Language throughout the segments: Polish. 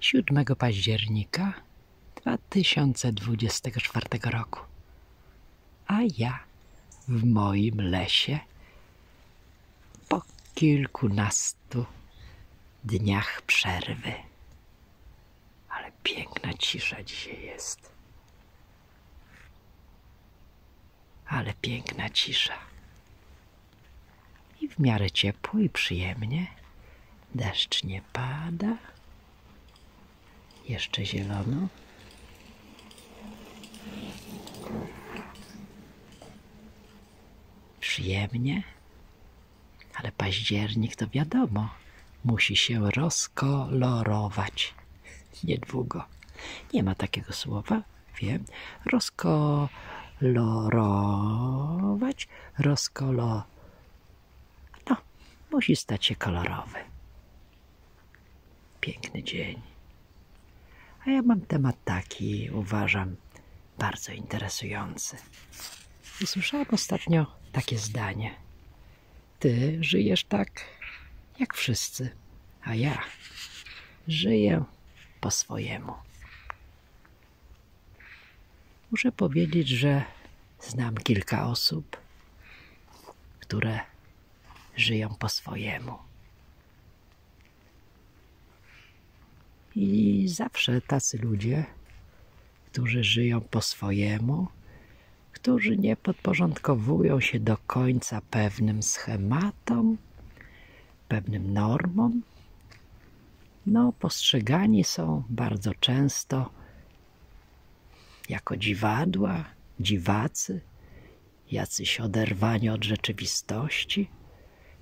7 października 2024 roku. A ja w moim lesie po kilkunastu dniach przerwy. Ale piękna cisza dzisiaj jest. Ale piękna cisza. I w miarę ciepło i przyjemnie. Deszcz nie pada. Jeszcze zielono. Przyjemnie, ale październik to wiadomo, musi się rozkolorować. Niedługo. Nie ma takiego słowa, wiem. Rozkolorować, rozkolo. No, musi stać się kolorowy. Piękny dzień. A ja mam temat taki, uważam, bardzo interesujący. Usłyszałam ostatnio takie zdanie. Ty żyjesz tak, jak wszyscy, a ja żyję po swojemu. Muszę powiedzieć, że znam kilka osób, które żyją po swojemu. I zawsze tacy ludzie, którzy żyją po swojemu, którzy nie podporządkowują się do końca pewnym schematom, pewnym normom, no, postrzegani są bardzo często jako dziwadła, dziwacy, jacyś oderwani od rzeczywistości,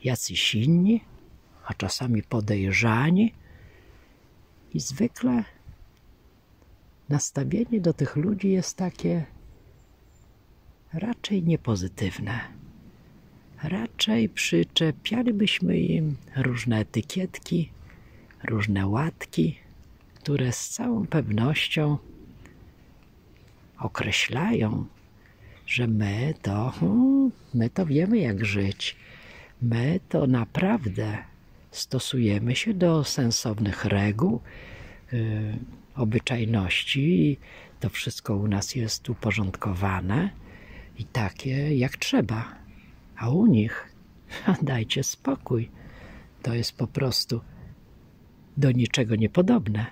jacyś inni, a czasami podejrzani i zwykle nastawienie do tych ludzi jest takie raczej niepozytywne. Raczej przyczepialibyśmy im różne etykietki, różne łatki, które z całą pewnością określają, że my to, hmm, my to wiemy jak żyć. My to naprawdę stosujemy się do sensownych reguł, yy, obyczajności to wszystko u nas jest uporządkowane i takie jak trzeba. A u nich, dajcie spokój, to jest po prostu do niczego niepodobne.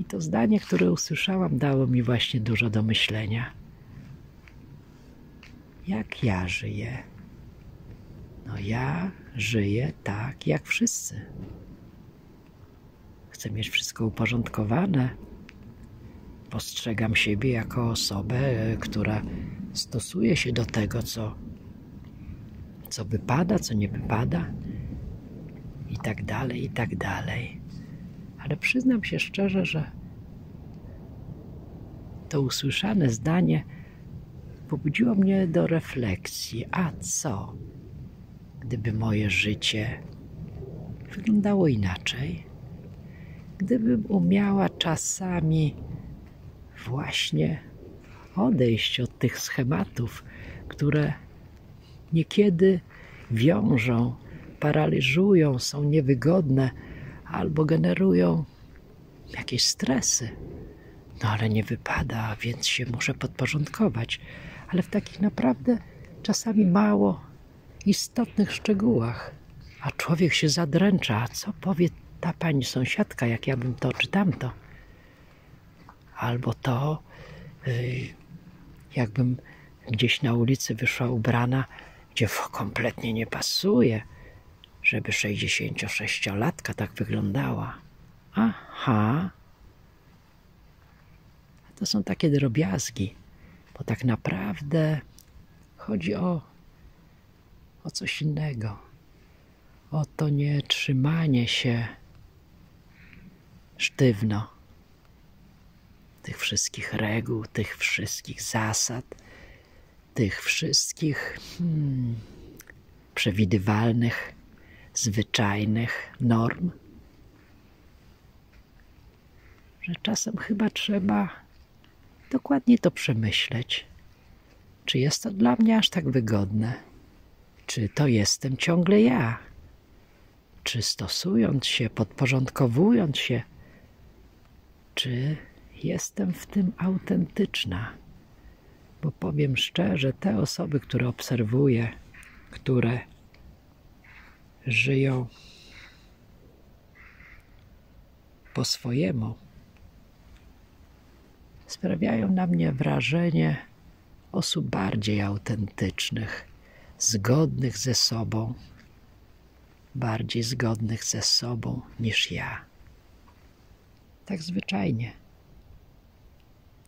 I to zdanie, które usłyszałam, dało mi właśnie dużo do myślenia. Jak ja żyję? No ja żyję tak, jak wszyscy. Chcę mieć wszystko uporządkowane. Postrzegam siebie jako osobę, która stosuje się do tego, co, co wypada, co nie wypada, i tak dalej, i tak dalej. Ale przyznam się szczerze, że to usłyszane zdanie pobudziło mnie do refleksji. A co, gdyby moje życie wyglądało inaczej? Gdybym umiała czasami właśnie odejść od tych schematów, które niekiedy wiążą, paraliżują, są niewygodne albo generują jakieś stresy. No ale nie wypada, więc się muszę podporządkować. Ale w takich naprawdę czasami mało istotnych szczegółach. A człowiek się zadręcza. Co powie ta pani sąsiadka, jak ja bym to czy tamto? Albo to, yy, jakbym gdzieś na ulicy wyszła ubrana, gdzie kompletnie nie pasuje, żeby 66-latka tak wyglądała. Aha. To są takie drobiazgi, bo tak naprawdę chodzi o, o coś innego. O to nie trzymanie się sztywno tych wszystkich reguł, tych wszystkich zasad, tych wszystkich hmm, przewidywalnych, zwyczajnych norm, że czasem chyba trzeba dokładnie to przemyśleć. Czy jest to dla mnie aż tak wygodne? Czy to jestem ciągle ja? Czy przystosując się, podporządkowując się, czy jestem w tym autentyczna? Bo powiem szczerze, te osoby, które obserwuję, które żyją po swojemu, sprawiają na mnie wrażenie osób bardziej autentycznych, zgodnych ze sobą, bardziej zgodnych ze sobą niż ja. Tak zwyczajnie.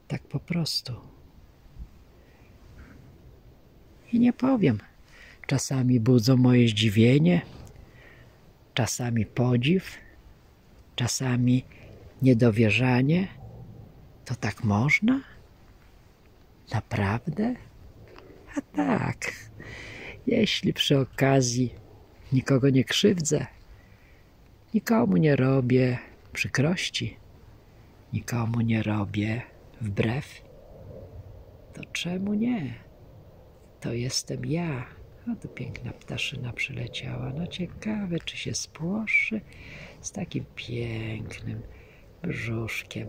Tak po prostu. I nie powiem. Czasami budzą moje zdziwienie, czasami podziw, czasami niedowierzanie. To tak można? Naprawdę? A tak, jeśli przy okazji nikogo nie krzywdzę, nikomu nie robię przykrości, nikomu nie robię wbrew, to czemu nie? To jestem ja. O, tu piękna ptaszyna przyleciała. No ciekawe, czy się spłoszy z takim pięknym brzuszkiem,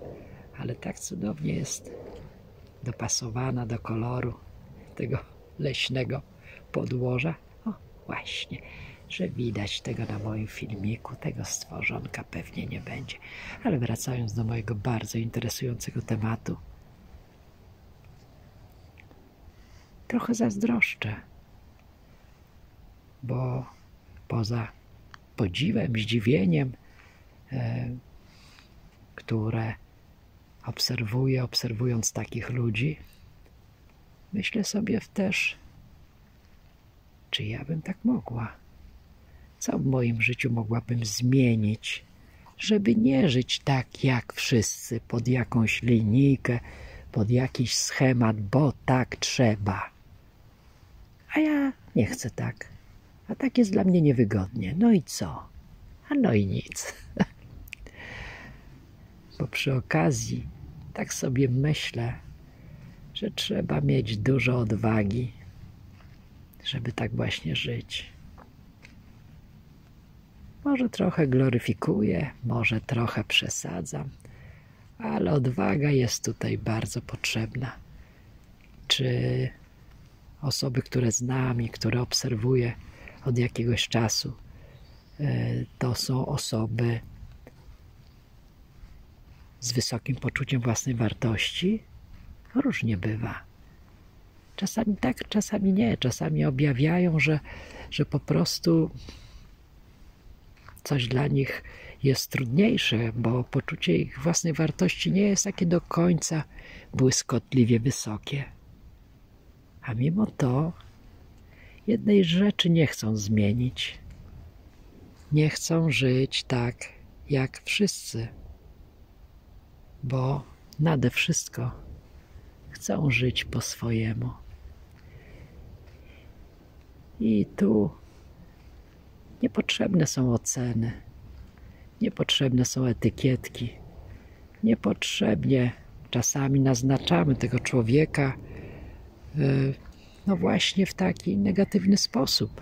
ale tak cudownie jest dopasowana do koloru tego leśnego podłoża. O, właśnie, że widać tego na moim filmiku, tego stworzonka pewnie nie będzie. Ale wracając do mojego bardzo interesującego tematu, trochę zazdroszczę, bo poza podziwem, zdziwieniem, e, które obserwuję, obserwując takich ludzi, myślę sobie też, czy ja bym tak mogła? Co w moim życiu mogłabym zmienić, żeby nie żyć tak jak wszyscy, pod jakąś linijkę, pod jakiś schemat, bo tak trzeba. A ja nie chcę tak. A tak jest dla mnie niewygodnie. No i co? A no i nic. bo przy okazji tak sobie myślę, że trzeba mieć dużo odwagi, żeby tak właśnie żyć. Może trochę gloryfikuję, może trochę przesadzam, ale odwaga jest tutaj bardzo potrzebna. Czy osoby, które znam i które obserwuję od jakiegoś czasu, e, to są osoby z wysokim poczuciem własnej wartości? Różnie bywa. Czasami tak, czasami nie. Czasami objawiają, że, że po prostu coś dla nich jest trudniejsze, bo poczucie ich własnej wartości nie jest takie do końca błyskotliwie wysokie. A mimo to jednej rzeczy nie chcą zmienić. Nie chcą żyć tak, jak wszyscy bo nade wszystko chcą żyć po swojemu. I tu niepotrzebne są oceny, niepotrzebne są etykietki, niepotrzebnie czasami naznaczamy tego człowieka e, no właśnie w taki negatywny sposób.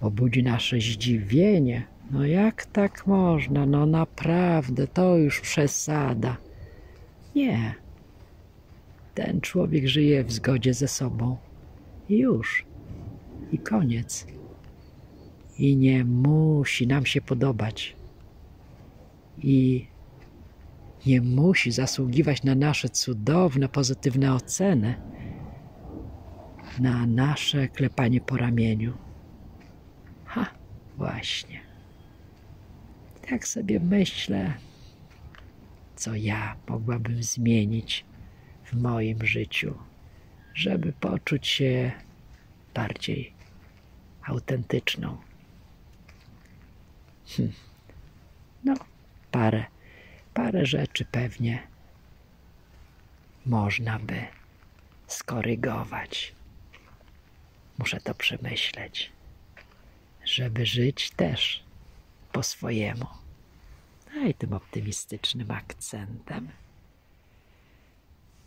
Bo budzi nasze zdziwienie, no jak tak można? No naprawdę, to już przesada. Nie. Ten człowiek żyje w zgodzie ze sobą. I już. I koniec. I nie musi nam się podobać. I nie musi zasługiwać na nasze cudowne, pozytywne oceny, na nasze klepanie po ramieniu. Ha, właśnie. Tak sobie myślę, co ja mogłabym zmienić w moim życiu, żeby poczuć się bardziej autentyczną. Hm. No, parę, parę rzeczy pewnie można by skorygować. Muszę to przemyśleć, żeby żyć też po swojemu. No i tym optymistycznym akcentem.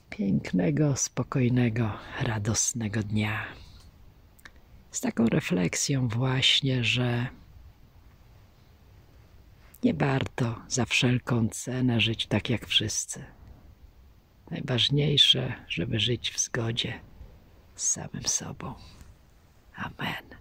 Pięknego, spokojnego, radosnego dnia. Z taką refleksją właśnie, że Nie warto za wszelką cenę żyć tak jak wszyscy. Najważniejsze, żeby żyć w zgodzie z samym sobą. Amen.